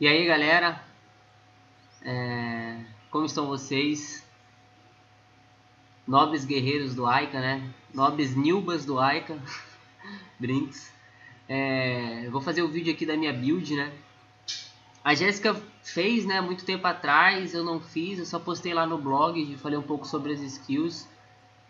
E aí galera, é... como estão vocês? Nobres guerreiros do Aika, né? Nobres Nilbas do Aika, Brinks. É... vou fazer o vídeo aqui da minha build, né? A Jéssica fez, né, muito tempo atrás, eu não fiz, eu só postei lá no blog, falei um pouco sobre as skills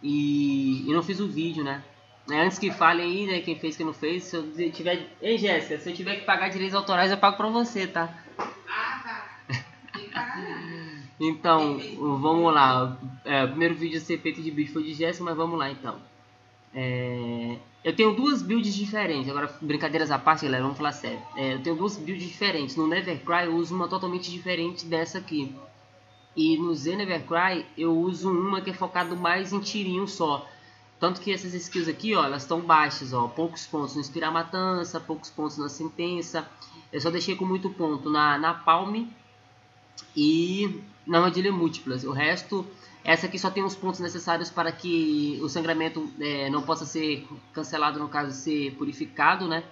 e, e não fiz o vídeo, né? É, antes que falem aí, né, quem fez, quem não fez, se eu tiver... Ei, Jéssica, se eu tiver que pagar direitos autorais, eu pago pra você, tá? Ah, tá. então, vamos lá. É, o primeiro vídeo a ser feito de build foi de Jéssica, mas vamos lá, então. É... Eu tenho duas builds diferentes, agora brincadeiras à parte, galera, vamos falar sério. É, eu tenho duas builds diferentes. No Nevercry eu uso uma totalmente diferente dessa aqui. E no Nevercry eu uso uma que é focado mais em tirinho só. Tanto que essas skills aqui, ó, elas estão baixas, ó, poucos pontos no Inspirar Matança, poucos pontos na Sentença. Eu só deixei com muito ponto na, na Palme e na Armadilha Múltiplas. O resto, essa aqui só tem os pontos necessários para que o sangramento é, não possa ser cancelado, no caso, ser purificado, né?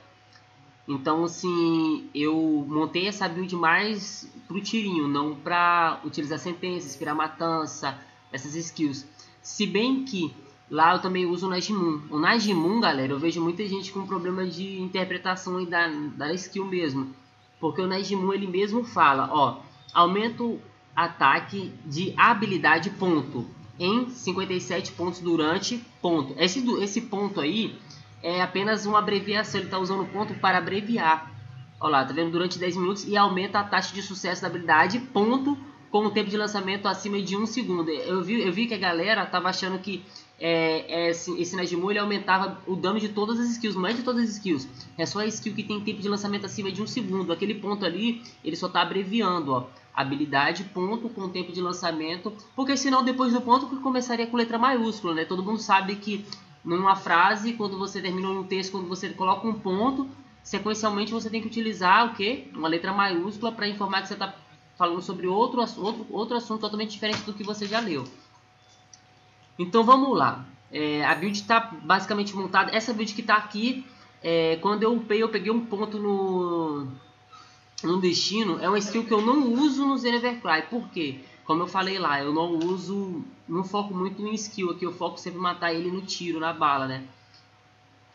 Então, assim, eu montei essa build mais pro tirinho, não para utilizar sentença, inspirar matança, essas skills. Se bem que Lá eu também uso o Najmun. O Najmun, galera, eu vejo muita gente com problema de interpretação da, da skill mesmo. Porque o Najmun, ele mesmo fala, ó, aumenta o ataque de habilidade ponto em 57 pontos durante ponto. Esse, esse ponto aí é apenas uma abreviação, ele está usando ponto para abreviar. Olha lá, tá vendo? Durante 10 minutos e aumenta a taxa de sucesso da habilidade ponto com o tempo de lançamento acima de 1 segundo. Eu vi, eu vi que a galera tava achando que é, é, esse, esse Najmu ele aumentava o dano de todas as skills, mais de todas as skills. É só a skill que tem tempo de lançamento acima de 1 segundo. Aquele ponto ali, ele só está abreviando, ó. Habilidade, ponto, com tempo de lançamento. Porque senão, depois do ponto, começaria com letra maiúscula, né? Todo mundo sabe que numa frase, quando você termina um texto, quando você coloca um ponto, sequencialmente você tem que utilizar o quê? Uma letra maiúscula para informar que você está falando sobre outro, outro, outro assunto totalmente diferente do que você já leu. Então vamos lá. É, a build está basicamente montada. Essa build que está aqui, é, quando eu upei, eu peguei um ponto no, no destino. É uma skill que eu não uso no Zenevercry. Por quê? Como eu falei lá, eu não uso, não foco muito em skill aqui. Eu foco sempre em matar ele no tiro, na bala, né?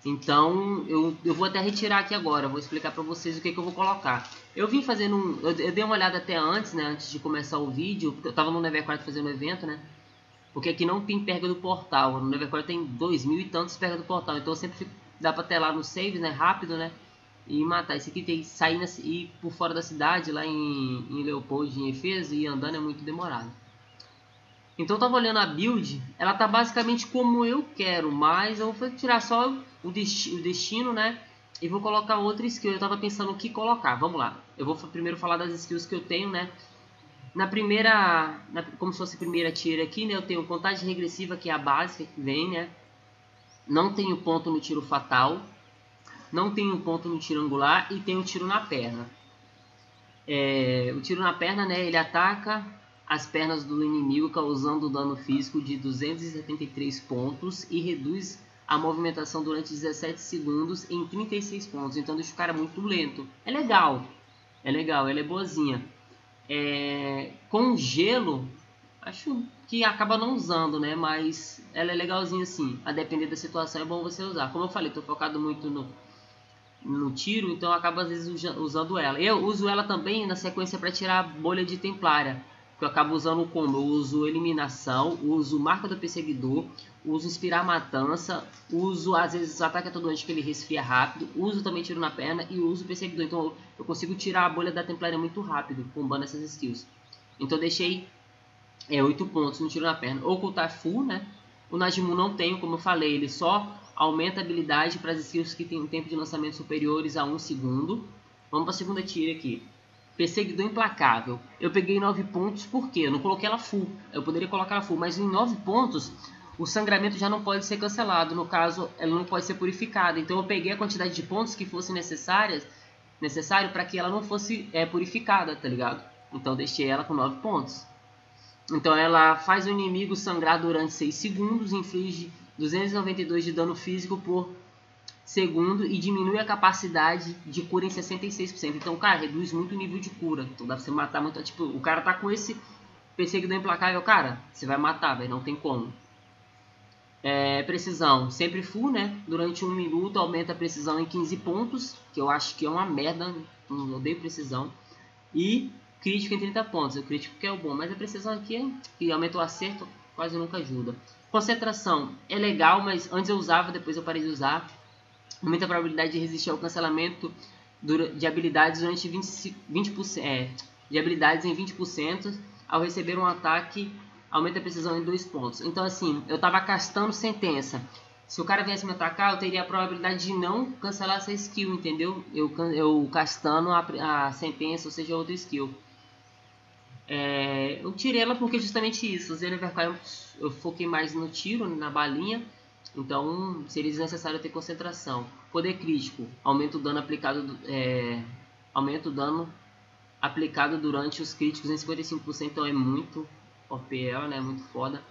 Então, eu, eu vou até retirar aqui agora, vou explicar para vocês o que, que eu vou colocar. Eu vim fazendo um... Eu, eu, dei uma olhada até antes, né, antes de começar o vídeo, porque eu tava no Neverquart fazendo um evento, né. Porque aqui não tem perga do portal, no Neverquart tem dois mil e tantos perga do portal, então sempre fico, dá pra telar no save, né, rápido, né, e matar. Esse aqui tem que sair na, ir por fora da cidade, lá em, em Leopold, em Efesa, e andando é muito demorado. Então eu tava olhando a build, ela tá basicamente como eu quero, mas eu vou tirar só o, desti o destino, né? E vou colocar outra skill. Eu tava pensando o que colocar. Vamos lá. Eu vou primeiro falar das skills que eu tenho, né? Na primeira, na, como se fosse a primeira tira aqui, né? Eu tenho contagem regressiva, que é a básica que vem, né? Não tenho ponto no tiro fatal. Não tenho ponto no tiro angular e tenho tiro na perna. É, o tiro na perna, né? Ele ataca as pernas do inimigo, causando dano físico de 273 pontos e reduz a movimentação durante 17 segundos em 36 pontos. Então deixa o cara muito lento. É legal, é legal, ela é boazinha. É, com gelo, acho que acaba não usando, né? Mas ela é legalzinha assim. A depender da situação é bom você usar. Como eu falei, estou focado muito no, no tiro, então acaba às vezes usando ela. Eu uso ela também na sequência para tirar a bolha de templária eu acabo usando como? Eu uso eliminação, uso marca do perseguidor, uso inspirar matança, uso às vezes ataque a todo antes que ele resfria rápido, uso também tiro na perna e uso perseguidor. Então eu consigo tirar a bolha da templária muito rápido, combando essas skills. Então deixei é, 8 pontos no tiro na perna. Ocultar full, né? O Najmu não tenho, como eu falei, ele só aumenta a habilidade para as skills que têm um tempo de lançamento superiores a 1 segundo. Vamos para a segunda tira aqui. Perseguidor implacável. Eu peguei 9 pontos porque eu não coloquei ela full. Eu poderia colocar ela full, mas em 9 pontos o sangramento já não pode ser cancelado. No caso, ela não pode ser purificada. Então eu peguei a quantidade de pontos que fossem necessárias necessário para que ela não fosse é, purificada, tá ligado? Então deixei ela com 9 pontos. Então ela faz o inimigo sangrar durante 6 segundos, inflige 292 de dano físico por Segundo, e diminui a capacidade de cura em 66%. Então, cara, reduz muito o nível de cura. Então dá pra você matar muito. Tipo, o cara tá com esse perseguidor implacável, cara, você vai matar, velho, não tem como. É, precisão sempre full, né? Durante um minuto aumenta a precisão em 15 pontos, que eu acho que é uma merda, não odeio precisão. E crítico em 30 pontos, o crítico que é o bom, mas a precisão aqui, é, que aumenta o acerto, quase nunca ajuda. Concentração é legal, mas antes eu usava, depois eu parei de usar. Aumenta a probabilidade de resistir ao cancelamento de habilidades durante 20%, 20% é, de habilidades em 20% ao receber um ataque aumenta a precisão em dois pontos. Então, assim, eu tava castando sentença. Se o cara viesse me atacar, eu teria a probabilidade de não cancelar essa skill, entendeu? Eu, eu castando a, a sentença, ou seja, outra skill. É, eu tirei ela porque justamente isso. O Xenoverkai eu, eu foquei mais no tiro, na balinha. Então seria desnecessário ter concentração. Poder crítico. Aumenta o dano aplicado. É, aumenta o dano aplicado durante os críticos em 55%. Então é muito OPL, né? Muito foda.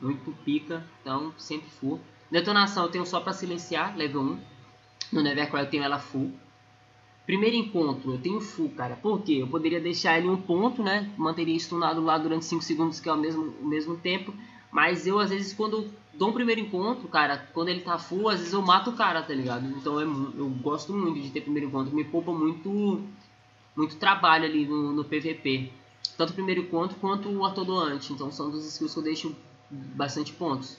Muito pica. Então, sempre full. Detonação eu tenho só para silenciar, level 1. No Nevercry eu tenho ela full. Primeiro encontro, eu tenho full, cara. Por quê? Eu poderia deixar ele um ponto, né? Manteria stunado lá durante 5 segundos, que é o mesmo, o mesmo tempo. Mas eu, às vezes, quando dou um primeiro encontro, cara, quando ele tá full, às vezes eu mato o cara, tá ligado? Então é, eu gosto muito de ter primeiro encontro. Me poupa muito, muito trabalho ali no, no PVP tanto o primeiro encontro quanto o atordoante. Então são dos skills que eu deixo bastante pontos.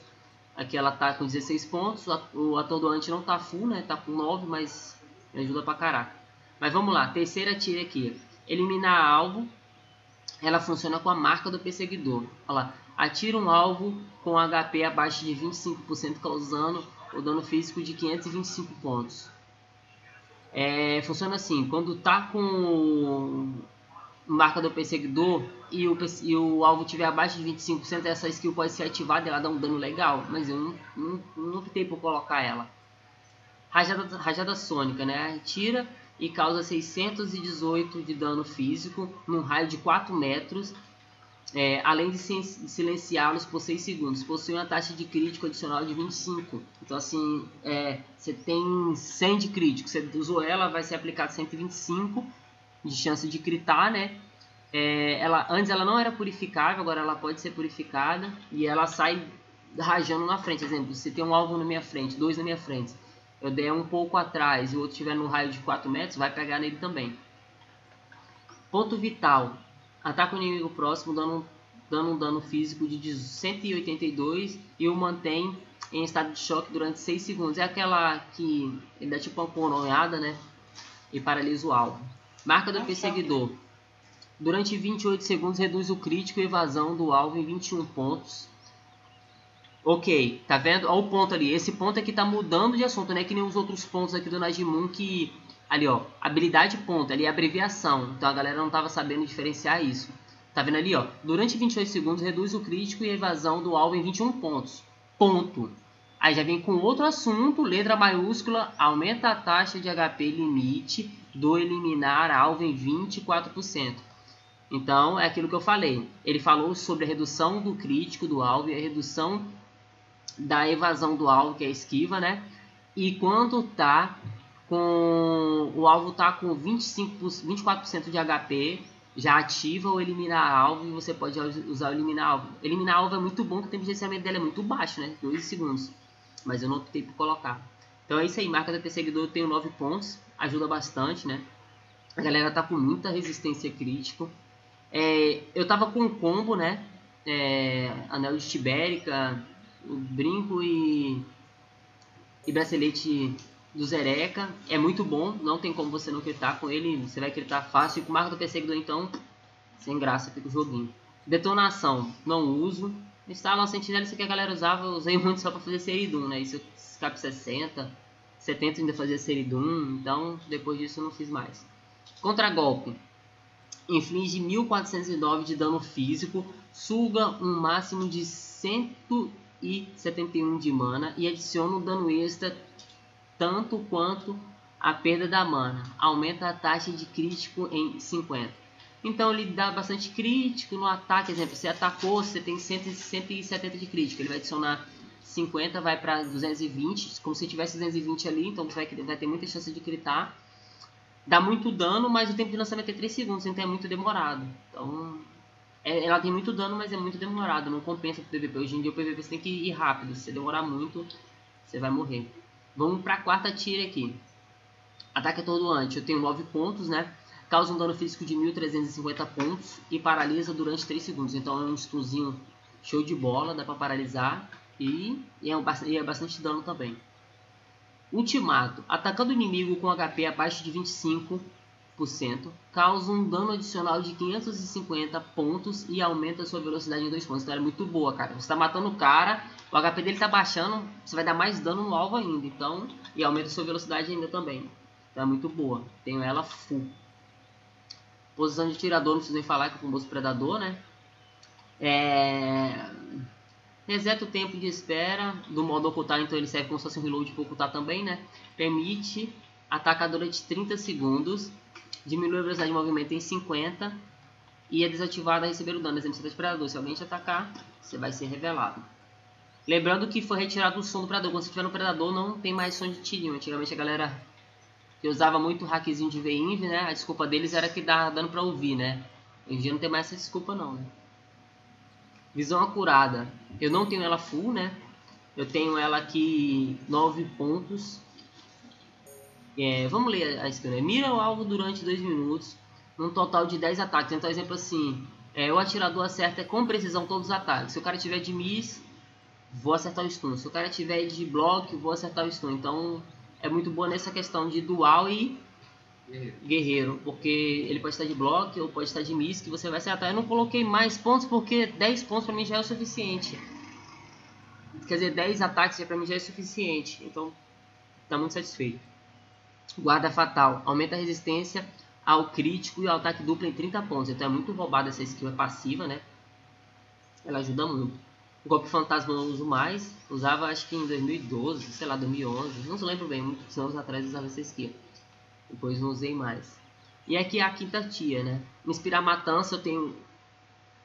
Aqui ela tá com 16 pontos, o atordoante não tá full, né? Tá com 9, mas me ajuda pra caraca. Mas vamos lá, terceira tira aqui. Eliminar alvo. Ela funciona com a marca do perseguidor. Olha lá. Atira um alvo com HP abaixo de 25%, causando o dano físico de 525 pontos. É, funciona assim, quando tá com marca do perseguidor e o, e o alvo tiver abaixo de 25%, essa skill pode ser ativada e ela dá um dano legal, mas eu não, não, não optei por colocar ela. Rajada, rajada sônica, né? Tira e causa 618 de dano físico num raio de 4 metros, é, além de silenciá-los por 6 segundos. Possui uma taxa de crítico adicional de 25. Então, assim, é, você tem 100 de crítico, você usou ela, vai ser aplicado 125 de chance de critar, né? É, ela, antes ela não era purificável, agora ela pode ser purificada e ela sai rajando na frente. Exemplo, se tem um alvo na minha frente, dois na minha frente, eu der um pouco atrás e o outro estiver no raio de 4 metros, vai pegar nele também. Ponto vital. Ataca o inimigo próximo dando, dando um dano físico de 182 e o mantém em estado de choque durante 6 segundos. É aquela que ele dá tipo uma coronhada, né? E paralisa o alvo. Marca do perseguidor. Durante 28 segundos reduz o crítico e evasão do alvo em 21 pontos. Ok, tá vendo? Olha o ponto ali. Esse ponto aqui tá mudando de assunto, né? Que nem os outros pontos aqui do Najimun que... Ali, ó. Habilidade ponto. Ali é abreviação. Então a galera não tava sabendo diferenciar isso. Tá vendo ali, ó? Durante 28 segundos reduz o crítico e evasão do alvo em 21 pontos. Ponto. Aí já vem com outro assunto, letra maiúscula, aumenta a taxa de HP limite do eliminar alvo em 24%. Então, é aquilo que eu falei. Ele falou sobre a redução do crítico do alvo e a redução da evasão do alvo, que é a esquiva, né? E quando tá com o alvo tá com 25, 24% de HP, já ativa o eliminar alvo e você pode usar o eliminar alvo. Eliminar alvo é muito bom, porque o tempo de gerenciamento dele é muito baixo, né? 2 segundos. Mas eu não optei por colocar. Então é isso aí, marca da perseguidor eu tenho 9 pontos ajuda bastante, né? A galera tá com muita resistência crítica. É, eu tava com um combo, né? É, anel de Tibérica, brinco e, e bracelete do Zereca. É muito bom, não tem como você não gritar com ele, você vai gritar fácil. E com marca do perseguidor, então, sem graça fica o joguinho. Detonação, não uso. Instala uma sentinela, isso que a galera usava, eu usei muito só pra fazer Seridum, né? Isso escape 60 70 ainda fazia Seridum, então depois disso eu não fiz mais. Contra-golpe. Inflige 1409 de dano físico, suga um máximo de 171 de mana e adiciona um dano extra tanto quanto a perda da mana. Aumenta a taxa de crítico em 50. Então ele dá bastante crítico no ataque. Exemplo, você atacou, você tem 170 de crítico. Ele vai adicionar 50 vai para 220, como se tivesse 220 ali, então você vai, vai ter muita chance de gritar. Dá muito dano, mas o tempo de lançamento é 3 segundos, então é muito demorado. Então, é, ela tem muito dano, mas é muito demorado, não compensa o PVP. Hoje em dia o PVP você tem que ir rápido, se você demorar muito, você vai morrer. Vamos para a quarta tira aqui. Ataque antes. eu tenho 9 pontos, né? Causa um dano físico de 1350 pontos e paralisa durante 3 segundos. Então é um stunzinho show de bola, dá para paralisar e, e, é um, e é bastante dano também. Ultimato. Atacando o inimigo com HP abaixo de 25%, causa um dano adicional de 550 pontos e aumenta sua velocidade em 2 pontos. Então é muito boa, cara. Você está matando o cara, o HP dele está baixando, você vai dar mais dano no alvo ainda. Então, e aumenta sua velocidade ainda também. Então é muito boa. Tenho ela full. Posição de tirador, não preciso nem falar que é o bolso predador, né? É... Reseta o tempo de espera do modo ocultar, então ele serve como se fosse um reload para ocultar também, né? Permite atacar durante 30 segundos, diminui a velocidade de movimento em 50 e é desativado a receber o dano. Exemplo, você predador, se alguém te atacar, você vai ser revelado. Lembrando que foi retirado o som do predador. Quando você estiver no predador, não tem mais som de tirinho. Antigamente a galera que usava muito hackzinho de VINV, né? A desculpa deles era que dava dando para ouvir, né? Hoje em dia não tem mais essa desculpa não, né? Visão acurada. Eu não tenho ela full, né? Eu tenho ela aqui 9 pontos. É, vamos ler a escala. Mira o alvo durante 2 minutos, num total de 10 ataques. Então, exemplo assim, é, o atirador acerta com precisão todos os ataques. Se o cara tiver de miss, vou acertar o stun. Se o cara tiver de block, vou acertar o stun. Então, é muito boa nessa questão de dual e Guerreiro. Guerreiro, porque ele pode estar de bloco ou pode estar de miss que você vai acertar. Eu não coloquei mais pontos porque 10 pontos para mim já é o suficiente. Quer dizer, 10 ataques para mim já é suficiente. Então, tá muito satisfeito. Guarda fatal, aumenta a resistência ao crítico e ao ataque duplo em 30 pontos. Então é muito roubada essa skill, é passiva, né? Ela ajuda muito. O golpe fantasma eu não uso mais. Usava acho que em 2012, sei lá, 2011. Não se lembro bem, muitos anos atrás usava essa skill. Depois não usei mais. E aqui é a quinta tia, né? Inspirar Matança eu tenho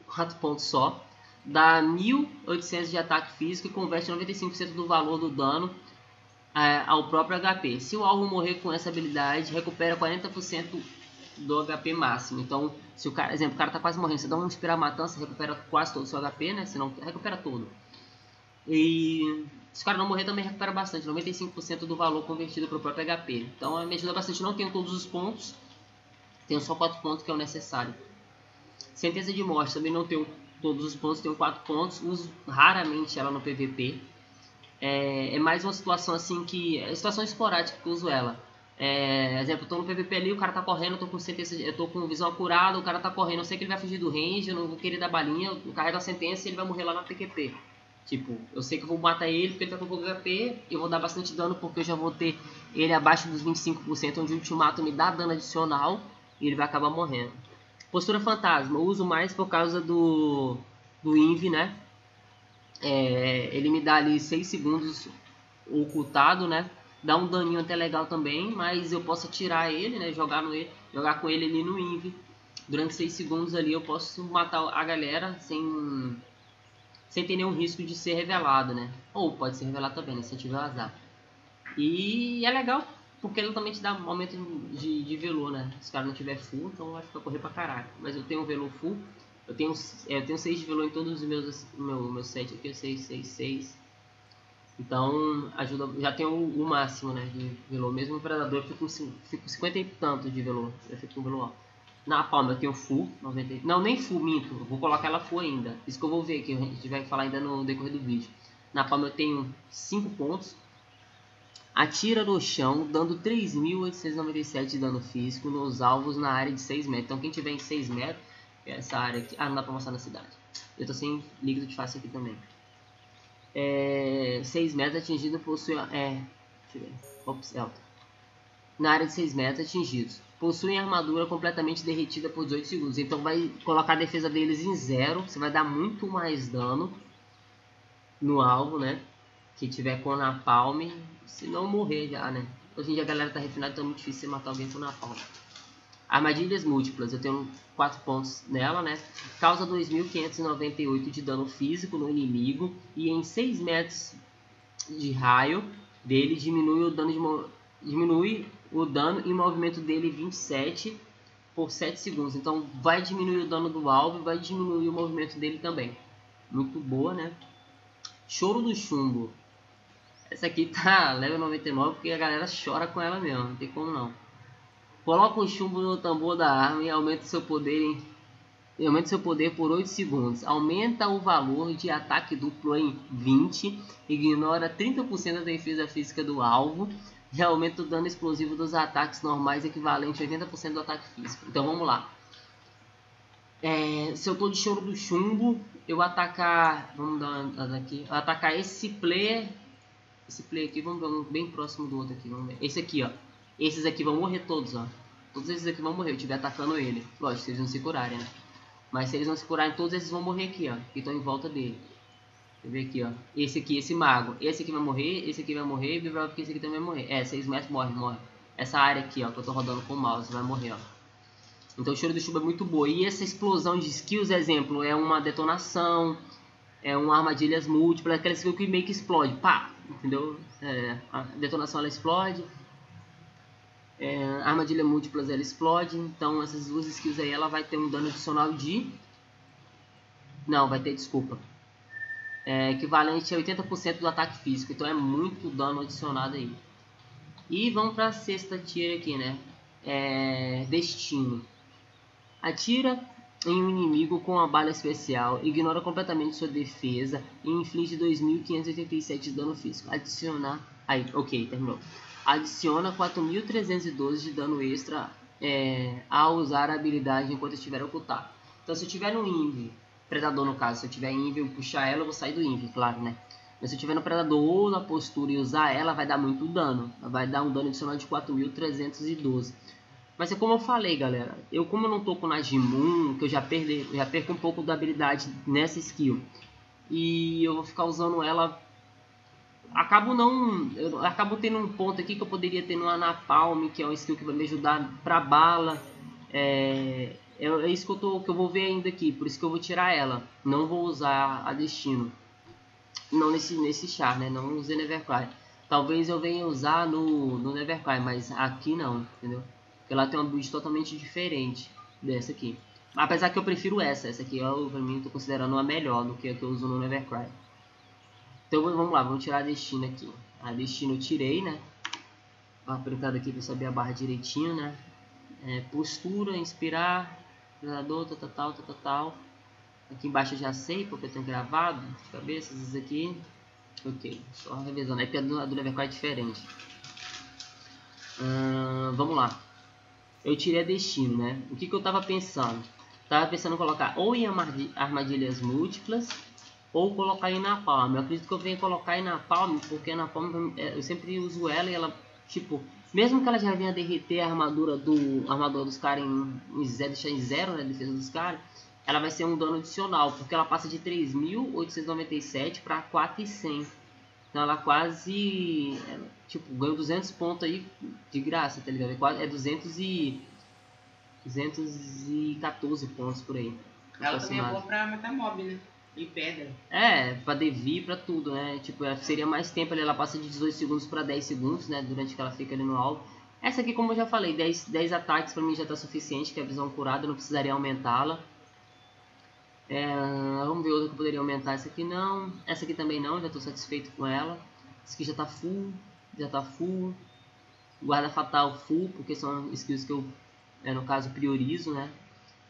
4 pontos só. Dá 1800 de ataque físico e converte 95% do valor do dano é, ao próprio HP. Se o alvo morrer com essa habilidade, recupera 40% do HP máximo. Então, se o cara, exemplo, o cara tá quase morrendo, você dá um inspirar matança, recupera quase todo o seu HP, né? Se não, recupera todo. E se o cara não morrer, também recupera bastante, 95% do valor convertido para o próprio HP. Então me ajuda bastante. Não tenho todos os pontos, tenho só 4 pontos que é o necessário. Sentença de morte, também não tenho todos os pontos, tenho 4 pontos. Uso raramente ela no PVP. É, é mais uma situação assim que. É situação esporádica que eu uso ela. É, exemplo, tô no PVP ali, o cara tá correndo, tô com sentença, eu tô com visão acurada, o cara tá correndo, eu sei que ele vai fugir do range, eu não vou querer dar balinha, eu carrego a sentença e ele vai morrer lá na PQP. Tipo, eu sei que eu vou matar ele porque ele tá com pouco HP, eu vou dar bastante dano porque eu já vou ter ele abaixo dos 25%, onde o ultimato me dá dano adicional e ele vai acabar morrendo. Postura fantasma, eu uso mais por causa do, do Inv, né? É, ele me dá ali 6 segundos ocultado, né? Dá um daninho até legal também, mas eu posso atirar ele, né? Jogar, no, jogar com ele ali no Inv. Durante 6 segundos ali eu posso matar a galera sem sem ter nenhum risco de ser revelado, né? Ou pode ser revelado também, né? Se tiver azar. E é legal, porque ele também te dá um aumento de, de velour, né? Se o cara não tiver full, então vai ficar correr pra caralho. Mas eu tenho um velour full, eu tenho, é, eu tenho 6 de velour em todos os meus meu, meu set aqui, 6, 6, 6. Então, ajuda, já tenho o, o máximo, né, de velour. Mesmo o predador, eu fico com, fico 50 e tanto de velour. Eu fico com velour alto. Na palma eu tenho full, 90, não nem full, minto, vou colocar ela full ainda. Isso que eu vou ver, que a gente vai falar ainda no decorrer do vídeo. Na palma eu tenho 5 pontos. Atira no chão, dando 3.897 de dano físico nos alvos na área de 6 metros. Então quem tiver em 6 metros, essa área aqui... Ah, não dá pra mostrar na cidade. Eu tô sem líquido de face aqui também. É, 6 metros atingido possui... É. Ops, é. Na área de 6 metros atingidos possuem armadura completamente derretida por 18 segundos. Então vai colocar a defesa deles em zero. Você vai dar muito mais dano no alvo, né? Que tiver com napalm. Se não morrer já, né? Hoje em dia a galera tá refinada, então é muito difícil você matar alguém com napalm. Armadilhas múltiplas. Eu tenho 4 pontos nela, né? Causa 2.598 de dano físico no inimigo. E em 6 metros de raio dele diminui o dano de diminui o dano e movimento dele 27 por 7 segundos. Então vai diminuir o dano do alvo e vai diminuir o movimento dele também. Muito boa, né? Choro do chumbo. Essa aqui tá level 99 porque a galera chora com ela mesmo, não tem como não. Coloca um chumbo no tambor da arma e aumenta seu poder em aumenta seu poder por 8 segundos. Aumenta o valor de ataque duplo em 20. Ignora 30% da defesa física do alvo. E aumenta o dano explosivo dos ataques normais equivalente a 80% do ataque físico. Então vamos lá. É, se eu tô de choro do chumbo, eu atacar. Vamos dar uma aqui. Atacar esse player. Esse player aqui, vamos um bem próximo do outro aqui. Vamos ver. Esse aqui, ó. Esses aqui vão morrer todos, ó. Todos esses aqui vão morrer. Eu estiver atacando ele. Lógico, se eles não se curarem, né? Mas se eles não se curarem, todos esses vão morrer aqui, ó. Que estão em volta dele. Deixa eu ver aqui, ó. Esse aqui, esse mago. Esse aqui vai morrer, esse aqui vai morrer, e provável que esse aqui também vai morrer. É, 6 metros morre, morre. Essa área aqui, ó, que eu tô rodando com o mouse, vai morrer, ó. Então o cheiro do chuva é muito boa. E essa explosão de skills, exemplo, é uma detonação, é uma armadilhas múltiplas, aquela skill que meio que explode. Pá! Entendeu? É, a detonação ela explode. É, armadilha múltiplas ela explode, então essas duas skills aí ela vai ter um dano adicional de... Não, vai ter, desculpa. É equivalente a 80% do ataque físico, então é muito dano adicionado aí. E vamos para a sexta tira aqui, né? É, destino. Atira em um inimigo com uma bala especial, ignora completamente sua defesa e inflige 2.587 de dano físico. Adicionar... Aí, ok, terminou adiciona 4.312 de dano extra é, ao usar a habilidade enquanto estiver ocultado. Então se eu tiver no Invi, Predador no caso, se eu tiver Invi e puxar ela, eu vou sair do Invi, claro, né? Mas se eu tiver no Predador ou na postura e usar ela, vai dar muito dano. Vai dar um dano adicional de 4.312. Mas é como eu falei, galera. Eu como eu não tô com Najimun, que eu já, perdi, já perco um pouco da habilidade nessa skill. E eu vou ficar usando ela acabo não. Eu acabo tendo um ponto aqui que eu poderia ter no Anapalm, que é um skill que vai me ajudar pra bala. É, é, é, isso que eu, tô, que eu vou ver ainda aqui, por isso que eu vou tirar ela. Não vou usar a destino. Não nesse, nesse char, né? Não usei Nevercry. Talvez eu venha usar no, no Nevercry, mas aqui não, entendeu? Porque lá tem uma build totalmente diferente dessa aqui. Apesar que eu prefiro essa, essa aqui eu, pra mim, tô considerando a melhor do que a que eu uso no Nevercry. Então vamos lá, vamos tirar a destino aqui. A destino eu tirei, né? Apertado aqui para saber a barra direitinho, né? É, postura, inspirar, predador, tal, tal, tal, tal, tal. Aqui embaixo eu já sei, porque eu tenho gravado de cabeça, esses aqui. Ok, só revisando. Aí porque a do, a do Levercore é diferente. Vamos lá. Eu tirei a destino, né? O que, que eu tava pensando? Tava pensando em colocar ou em armadilhas múltiplas ou colocar em Napalm. Eu acredito que eu venha colocar em Napalm, porque a Napalm é, eu sempre uso ela e ela, tipo, mesmo que ela já venha derreter a armadura do a armadura dos caras em, em zero, deixar em zero, né, a defesa dos caras, ela vai ser um dano adicional, porque ela passa de 3.897 para 4.100. Então ela quase, é, tipo, ganhou 200 pontos aí de graça, tá ligado? É 200 é e 214 pontos por aí. Ela também é boa pra matar mob, né? E pedra. É, pra Devi, pra tudo, né? Tipo, seria mais tempo ali, ela passa de 18 segundos pra 10 segundos, né? Durante que ela fica ali no alvo. Essa aqui, como eu já falei, 10, 10 ataques pra mim já tá suficiente, que é a visão curada, não precisaria aumentá-la. É, vamos ver outra que poderia aumentar. Essa aqui não, essa aqui também não, já tô satisfeito com ela. Essa aqui já tá full, já tá full. Guarda fatal full, porque são skills que eu, é, no caso, priorizo, né?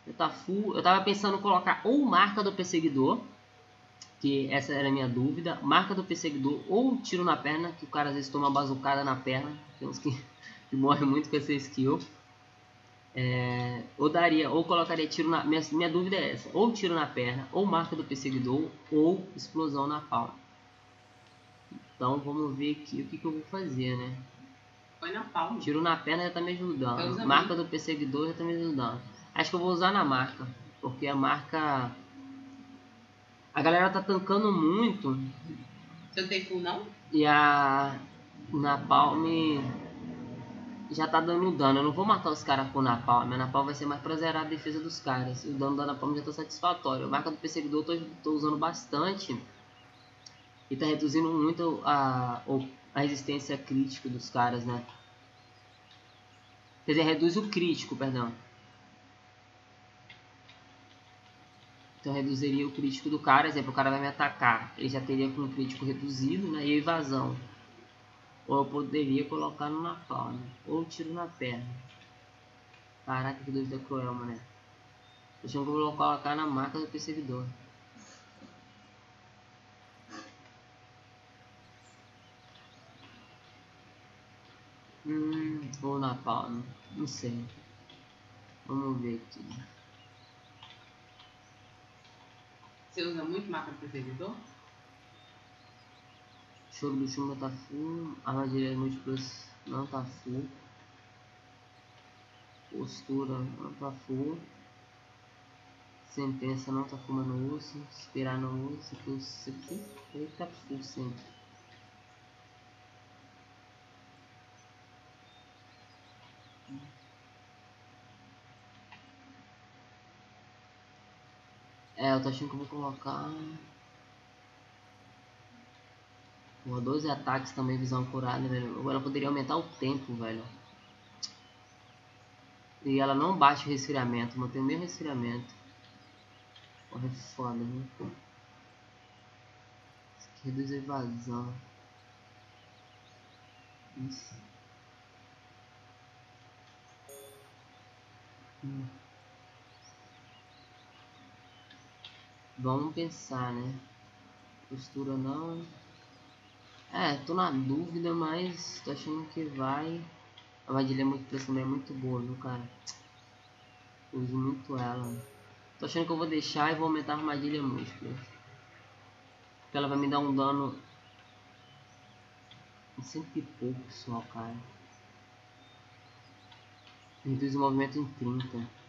Eu, tá full, eu tava pensando em colocar ou marca do perseguidor, que essa era a minha dúvida, marca do perseguidor ou tiro na perna, que o cara às vezes toma uma bazucada na perna, tem uns que, que morrem muito com essa skill. É, ou daria, ou colocaria tiro na. Minha, minha dúvida é essa: ou tiro na perna, ou marca do perseguidor, ou explosão na palma. Então vamos ver aqui o que, que eu vou fazer, né? Foi na palma. Tiro na perna já tá me ajudando. Marca do perseguidor já tá me ajudando. Acho que eu vou usar na marca. Porque a marca. A galera tá tancando muito. Você não tem full não? E a. Napalm. Já tá dando dano. Eu não vou matar os caras com Napalm. A Napalm vai ser mais pra zerar a defesa dos caras. O dano da Napalm já tá satisfatório. A marca do perseguidor eu tô, tô usando bastante. E tá reduzindo muito a, a resistência crítica dos caras, né? Quer dizer, reduz o crítico, perdão. Então reduziria o crítico do cara, exemplo, o cara vai me atacar. Ele já teria com o crítico reduzido, né? E evasão. Ou eu poderia colocar no napalm. Ou tiro na perna. Caraca, que dúvida cruel, mané. Deixa eu colocar na marca do perseguidor. Hum, ou na palma, não sei. Vamos ver aqui. Você usa muito marca de perseguidor? Choro do chumbo tá full, armadilhas múltiplas não tá full. Postura não tá full. Sentença não tá fumando osso. Esperar não uso. Isso aqui, ele tá full sempre. É, eu tô achando que eu vou colocar. Porra, 12 ataques também, visão curada, velho. Ela poderia aumentar o tempo, velho. E ela não baixa o resfriamento, mantém o mesmo resfriamento. Porra, é foda, viu? Isso aqui reduz a evasão. Isso. Hum. Vamos pensar, né? Postura não. É, tô na dúvida, mas tô achando que vai. A vadilha múltipla também é muito boa, viu, cara? Uso muito ela. Tô achando que eu vou deixar e vou aumentar a armadilha múltipla. Porque ela vai me dar um dano. Cento e pouco só, cara. Reduz o movimento em 30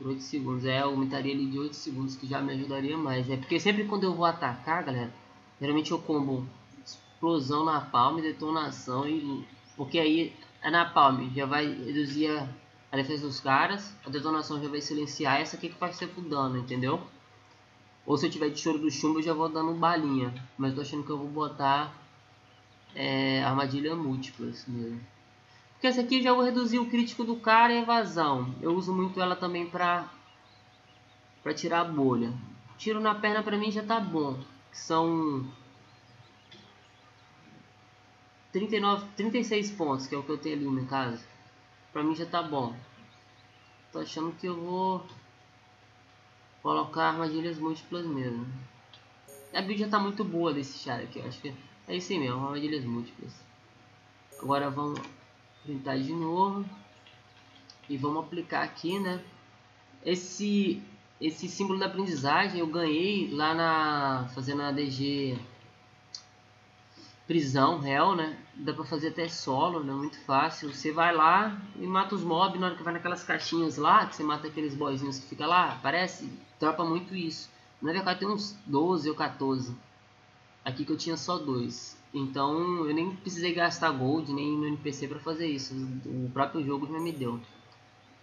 por 8 segundos. É, aumentaria ele de 8 segundos, que já me ajudaria mais. É porque sempre quando eu vou atacar, galera, geralmente eu combo explosão na palma, detonação e. Porque aí é na palma, já vai reduzir a, a defesa dos caras, a detonação já vai silenciar essa aqui que vai ser pro dano, entendeu? Ou se eu tiver de choro do chumbo, eu já vou dando balinha. Mas tô achando que eu vou botar é, armadilha múltiplas mesmo. Porque essa aqui já vou reduzir o crítico do cara e evasão. Eu uso muito ela também pra, pra tirar a bolha. Tiro na perna pra mim já tá bom. São 39, 36 pontos, que é o que eu tenho ali no caso. Pra mim já tá bom. Tô achando que eu vou colocar armadilhas múltiplas mesmo. A build já tá muito boa desse char aqui. Acho que é isso mesmo, armadilhas múltiplas. Agora vamos printar de novo. E vamos aplicar aqui né? Esse esse símbolo da aprendizagem eu ganhei lá na fazendo a DG prisão réu né? Dá para fazer até solo né? Muito fácil. Você vai lá e mata os mobs na hora que vai naquelas caixinhas lá que você mata aqueles boyzinhos que fica lá parece? Tropa muito isso. Na verdade tem uns 12 ou 14 aqui que eu tinha só dois então eu nem precisei gastar gold nem no NPC para fazer isso. O próprio jogo já me deu.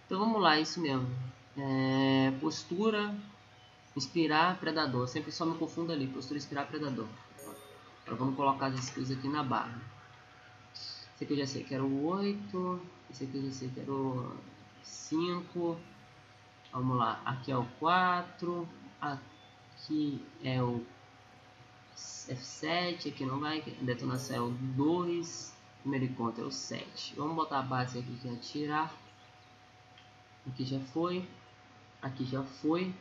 Então vamos lá, é isso mesmo. É, postura, inspirar, predador. Sempre só me confundo ali. Postura, inspirar, predador. Agora vamos colocar as skills aqui na barra. Esse aqui eu já sei que era o 8. Esse aqui eu já sei que era o 5. Vamos lá. Aqui é o 4. Aqui é o F7, aqui não vai, detonação é o 2, primeiro encontro é o 7. Vamos botar a base aqui que é atirar. Aqui já foi, aqui já foi.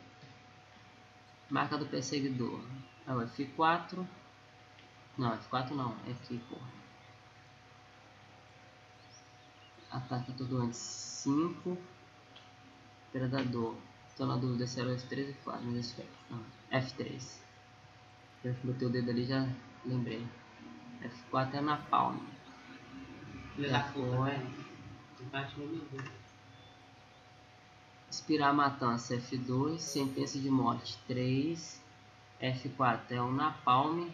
Marca do perseguidor é o F4. Não, F4 não, é aqui, pô. Ataque todo antes 5. Predador. Estou na dúvida se era F3 ou F4, mas F4. F3. Eu botei o dedo ali já lembrei. F4 é na palma. Filha da puta, é. Inspirar a matança F2, sentença de morte 3, F4 é o napalm,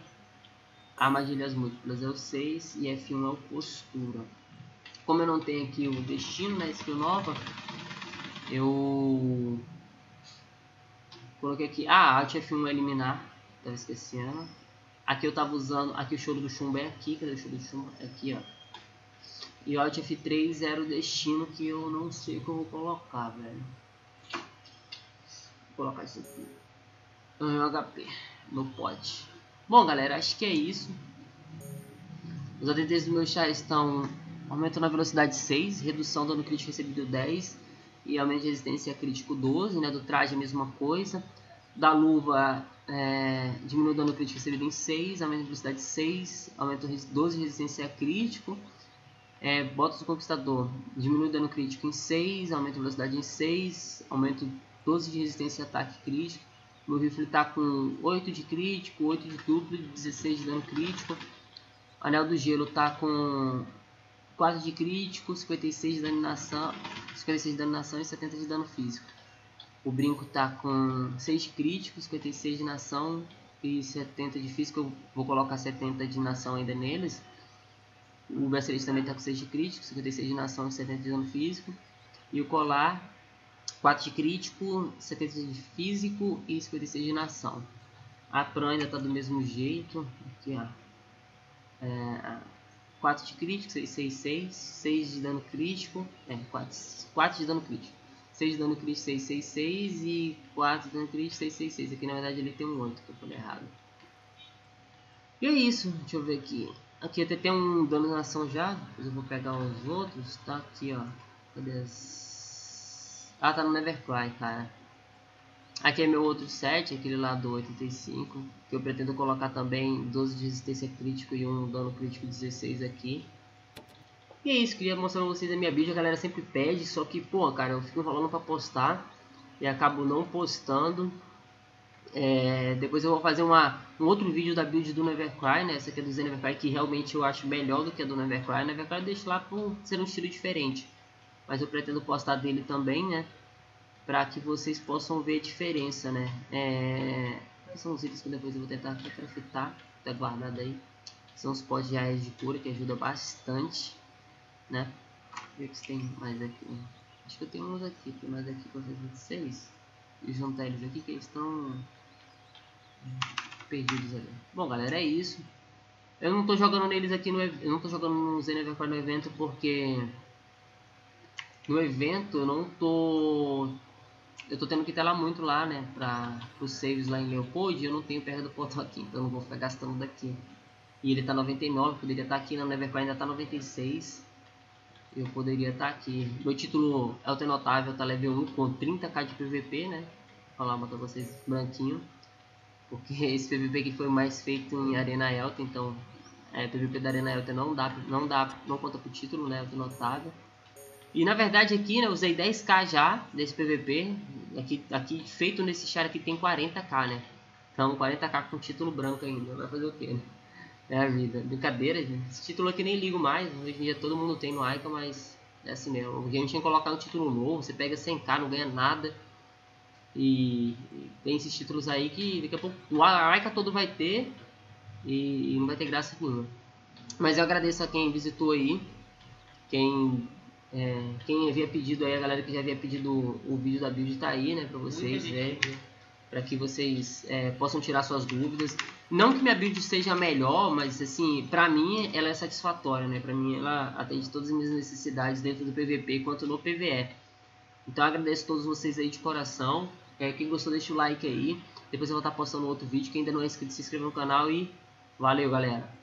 armadilhas múltiplas é o 6 e F1 é o postura. Como eu não tenho aqui o destino na né, skill nova, eu coloquei aqui, ah, Alt F1 é eliminar, Tava esquecendo. Aqui eu tava usando, aqui o choro do chumbo é aqui, cadê o choro do chumbo? É aqui, ó. E Alt F3 era o destino que eu não sei o que eu vou colocar, velho. Vou colocar isso aqui. Um HP no pote. Bom, galera, acho que é isso. Os ADTs do meu chá estão aumento na velocidade 6, redução dano crítico recebido 10 e aumento de resistência crítico 12, né? Do traje a mesma coisa. Da luva é, diminui o dano crítico recebido em 6, aumento de velocidade 6, aumento 12 de resistência crítico. É, botas do Conquistador diminui o dano crítico em 6, aumento de velocidade em 6, aumento 12 de resistência a ataque crítico. Meu rifle está com 8 de crítico, 8 de duplo e 16 de dano crítico. Anel do Gelo está com 4 de crítico, 56 de danimação, 56 de danimação e 70 de dano físico. O brinco tá com 6 críticos, 56 de nação e 70 de físico. Eu vou colocar 70 de nação ainda neles. O bracelete também tá com 6 de crítico, 56 de nação e 70 de dano físico. E o colar, 4 de crítico, 70 de físico e 56 de nação. A Pro ainda tá do mesmo jeito. Aqui, ó. É, 4 de crítico, 6, 6, 6, 6 de dano crítico, é, 4, 4 de dano crítico, 6 de dano crítico, 6, 6, 6 e 4 de dano crítico, 6, 6, 6. Aqui na verdade ele tem um 8, que eu falei errado. E é isso, deixa eu ver aqui. Aqui até tem um dano na ação já, depois eu vou pegar os outros, tá aqui ó. Cadê as... Ah, tá no Nevercry, cara. Aqui é meu outro set, aquele lá do 85, que eu pretendo colocar também 12 de resistência crítico e um dano crítico 16 aqui. E é isso, queria mostrar pra vocês a minha build, a galera sempre pede, só que, pô, cara, eu fico enrolando pra postar e acabo não postando. É, depois eu vou fazer uma, um outro vídeo da build do Nevercry, né, essa aqui é do Nevercry, que realmente eu acho melhor do que a do Nevercry. Nevercry eu deixo lá por ser um estilo diferente, mas eu pretendo postar dele também, né para que vocês possam ver a diferença, né? É... São os itens que depois eu vou tentar craftar, tá guardado aí. São os pós de de cura que ajuda bastante, né? Ver que tem mais aqui. Acho que eu tenho uns aqui, tem mais aqui com 26. E juntar eles aqui que eles estão perdidos ali. Bom, galera, é isso. Eu não tô jogando neles aqui no eu não tô jogando no Zenever no evento porque no evento eu não tô eu tô tendo que telar muito lá, né, para os saves lá em Leopold e eu não tenho perto do portal aqui, então eu não vou ficar gastando daqui. E ele tá 99, poderia estar tá aqui, na Nevercore ainda tá 96. Eu poderia estar tá aqui. Meu título é o Notável, tá level 1 com 30k de PVP, né? Vou falar pra vocês branquinho. Porque esse PVP aqui foi mais feito em Arena Elta, então é, PVP da Arena Elta não dá, não dá, não conta pro título, né? O Notável. E na verdade aqui né, usei 10k já desse PVP. Aqui, aqui feito nesse char aqui tem 40k, né? Então 40k com título branco ainda. Vai fazer o que, né? É a vida. Brincadeira, gente. Esse título aqui nem ligo mais. Hoje em dia todo mundo tem no Aika, mas é assim mesmo. A gente tem que colocar um título novo. Você pega 100k, não ganha nada. E tem esses títulos aí que daqui a pouco o Aika todo vai ter. E não vai ter graça nenhuma. Mas eu agradeço a quem visitou aí. Quem é, quem havia pedido aí, a galera que já havia pedido o, vídeo da build tá aí, né, pra vocês, né, para que vocês é, possam tirar suas dúvidas. Não que minha build seja melhor, mas assim, pra mim ela é satisfatória, né, pra mim ela atende todas as minhas necessidades dentro do PVP quanto no PVE. Então agradeço a todos vocês aí de coração, é, quem gostou deixa o like aí, depois eu vou estar postando outro vídeo, quem ainda não é inscrito se inscreva no canal e valeu galera!